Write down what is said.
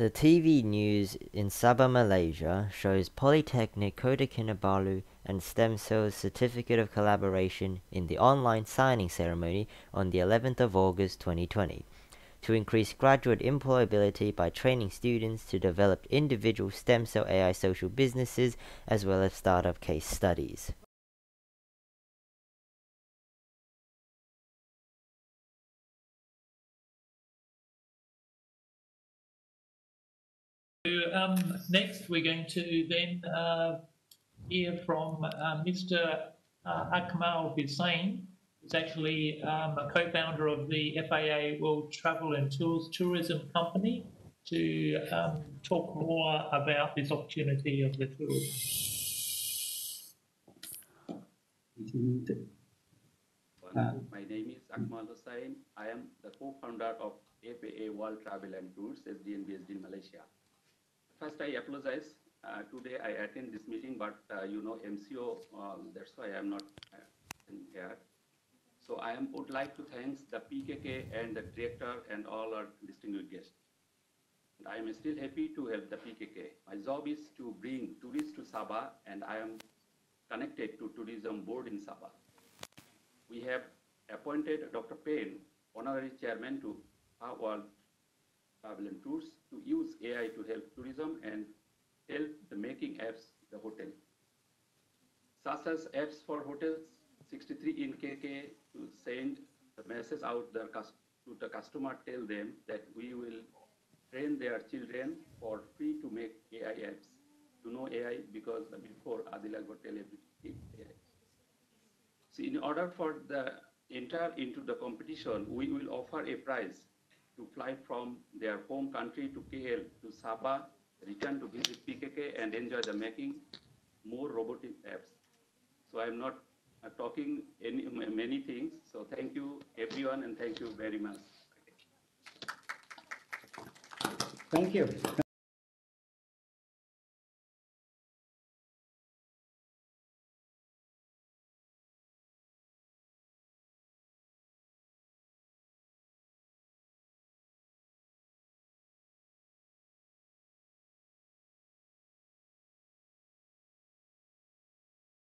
The TV news in Sabah, Malaysia shows Polytechnic Kota Kinabalu and STEMSEL's certificate of collaboration in the online signing ceremony on the 11th of August 2020 to increase graduate employability by training students to develop individual STEMSEL AI social businesses as well as startup case studies. Um, next, we're going to then uh, hear from uh, Mr. Uh, Akmal Hossain, who's actually um, a co-founder of the FAA World Travel and Tours Tourism Company, to um, talk more about this opportunity of the tours. Uh, my name is Akmal Hossain. I am the co-founder of FAA World Travel and Tours, SDN based in Malaysia. First, I apologize. Uh, today I attend this meeting, but uh, you know MCO, um, that's why I'm not uh, here. So I am, would like to thank the PKK and the director and all our distinguished guests. I am still happy to help the PKK. My job is to bring tourists to Sabah, and I am connected to tourism board in Sabah. We have appointed Dr. Payne, honorary chairman to our and Tours to use AI to help tourism and help the making apps the hotel. Such as apps for hotels, 63 in KK to send the message out there to the customer, tell them that we will train their children for free to make AI apps. To know AI because before Adil Akbar tell everything AI. So in order for the enter into the competition, we will offer a prize to fly from their home country to KL to Sabah, return to visit PKK and enjoy the making more robotic apps. So I'm not uh, talking any, many things. So thank you everyone and thank you very much. Thank you.